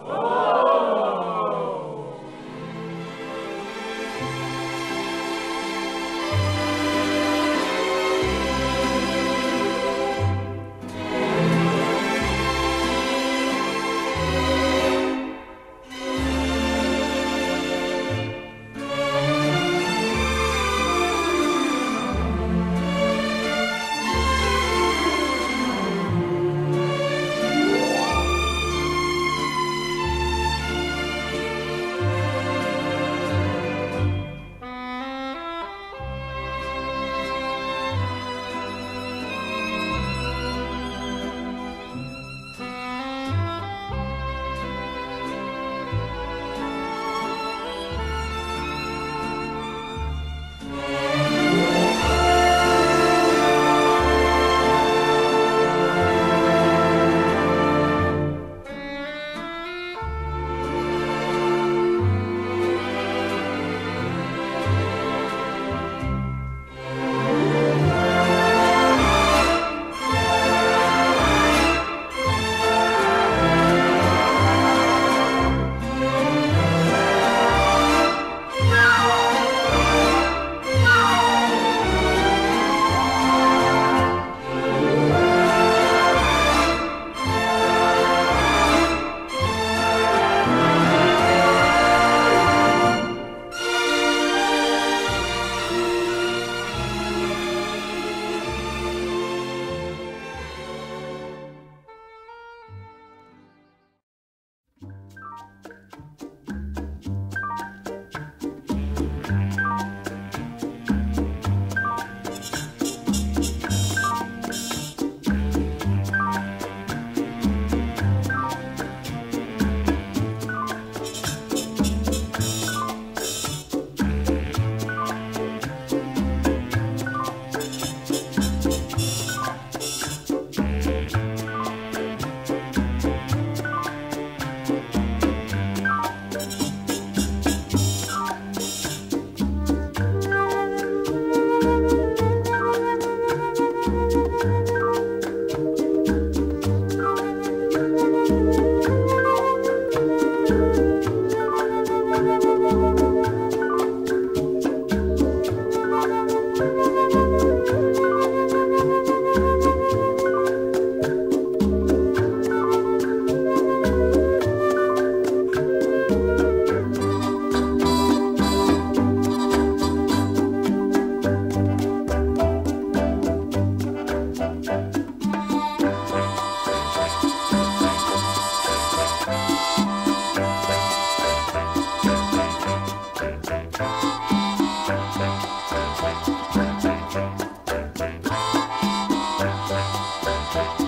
Oh! 嘿。